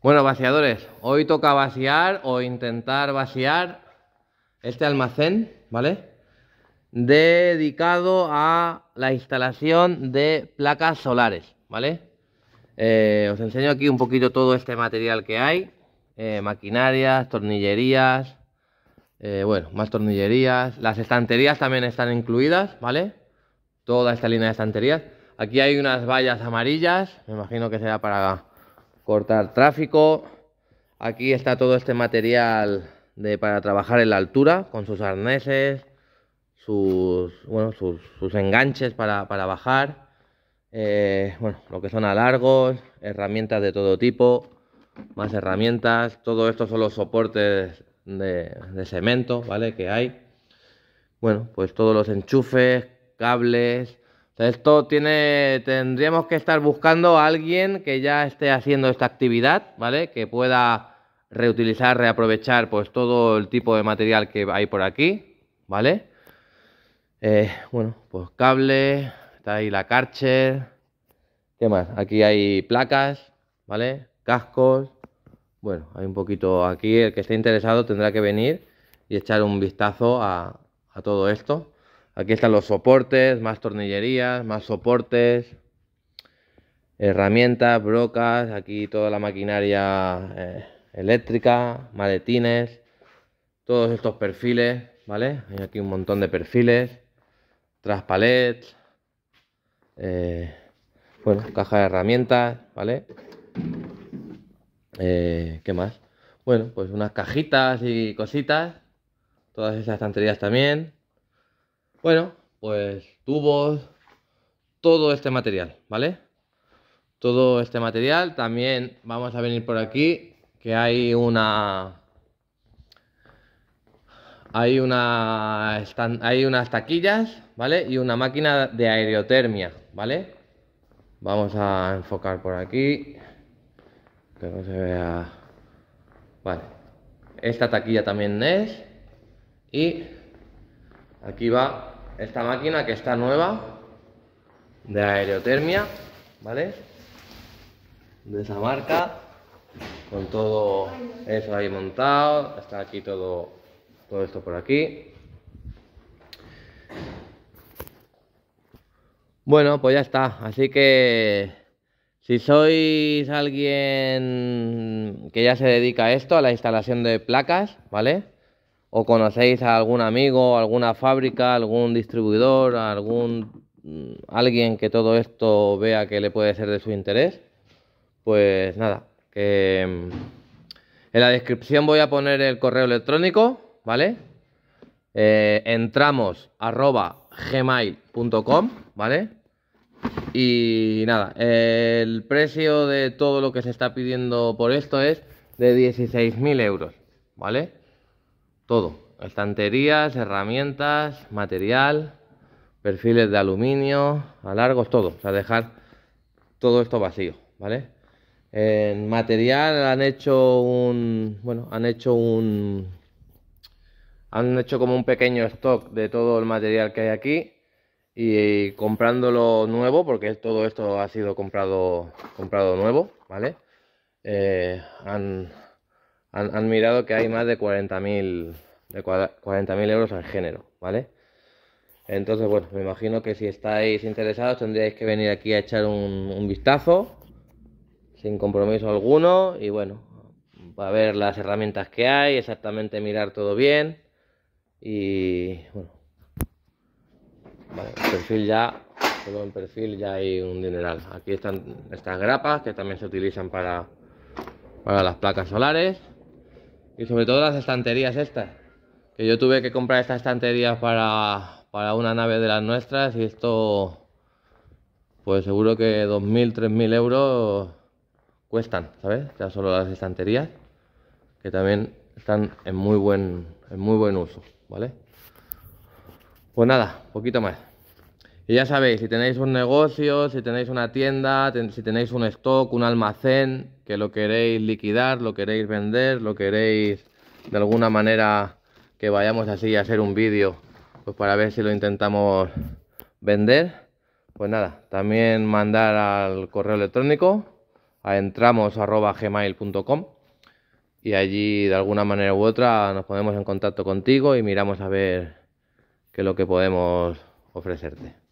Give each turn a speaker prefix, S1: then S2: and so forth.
S1: Bueno, vaciadores, hoy toca vaciar o intentar vaciar este almacén, ¿vale? Dedicado a la instalación de placas solares, ¿vale? Eh, os enseño aquí un poquito todo este material que hay. Eh, maquinarias, tornillerías, eh, bueno, más tornillerías. Las estanterías también están incluidas, ¿vale? Toda esta línea de estanterías. Aquí hay unas vallas amarillas, me imagino que será para cortar tráfico. Aquí está todo este material de, para trabajar en la altura, con sus arneses, sus, bueno, sus, enganches para, bajar. Eh, bueno, lo que son alargos, herramientas de todo tipo, más herramientas. Todo esto son los soportes de, de cemento, ¿vale? Que hay. Bueno, pues todos los enchufes, cables, esto tiene, tendríamos que estar buscando a alguien que ya esté haciendo esta actividad, ¿vale? Que pueda reutilizar, reaprovechar pues todo el tipo de material que hay por aquí, ¿vale? Eh, bueno, pues cable, está ahí la Karcher, ¿qué más? Aquí hay placas, ¿vale? Cascos, bueno, hay un poquito aquí, el que esté interesado tendrá que venir y echar un vistazo a todo esto. Aquí están los soportes, más tornillerías, más soportes, herramientas, brocas, aquí toda la maquinaria eh, eléctrica, maletines, todos estos perfiles, ¿vale? Hay aquí un montón de perfiles, traspalets, eh, bueno, caja de herramientas, ¿vale? Eh, ¿Qué más? Bueno, pues unas cajitas y cositas, todas esas estanterías también. Bueno, pues tubos, todo este material, ¿vale? Todo este material. También vamos a venir por aquí, que hay una... Hay, una, hay unas taquillas, ¿vale? Y una máquina de aerotermia, ¿vale? Vamos a enfocar por aquí. Que no se vea... Vale. Esta taquilla también es. Y Aquí va esta máquina que está nueva de aerotermia, ¿vale? De esa marca, con todo eso ahí montado, está aquí todo, todo esto por aquí. Bueno, pues ya está, así que si sois alguien que ya se dedica a esto, a la instalación de placas, ¿vale? O conocéis a algún amigo, alguna fábrica, algún distribuidor, algún mm, alguien que todo esto vea que le puede ser de su interés, pues nada, que mm, en la descripción voy a poner el correo electrónico, ¿vale? Eh, entramos arroba gmail.com, ¿vale? Y nada, el precio de todo lo que se está pidiendo por esto es de 16.000 euros, ¿vale? Todo. Estanterías, herramientas, material, perfiles de aluminio, alargos, todo. O sea, dejar todo esto vacío, ¿vale? En material han hecho un, bueno, han hecho un, han hecho como un pequeño stock de todo el material que hay aquí y comprándolo nuevo, porque todo esto ha sido comprado, comprado nuevo, ¿vale? Eh, han, han, mirado que hay más de 40.000 de 40.000 euros en género, ¿vale? Entonces, bueno, me imagino que si estáis interesados tendríais que venir aquí a echar un, vistazo sin compromiso alguno y bueno, a ver las herramientas que hay, exactamente mirar todo bien y bueno, perfil ya, solo en perfil ya hay un dineral. Aquí están estas grapas que también se utilizan para, para las placas solares y sobre todo las estanterías estas que yo tuve que comprar esta estantería para, para una nave de las nuestras y esto pues seguro que 2.000, 3.000 euros cuestan, ¿sabes? Ya solo las estanterías que también están en muy buen, en muy buen uso, ¿vale? Pues nada, poquito más. Y ya sabéis, si tenéis un negocio, si tenéis una tienda, si tenéis un stock, un almacén, que lo queréis liquidar, lo queréis vender, lo queréis de alguna manera que vayamos así a hacer un vídeo, pues para ver si lo intentamos vender, pues nada, también mandar al correo electrónico a entramos.gmail.com y allí de alguna manera u otra nos ponemos en contacto contigo y miramos a ver qué es lo que podemos ofrecerte.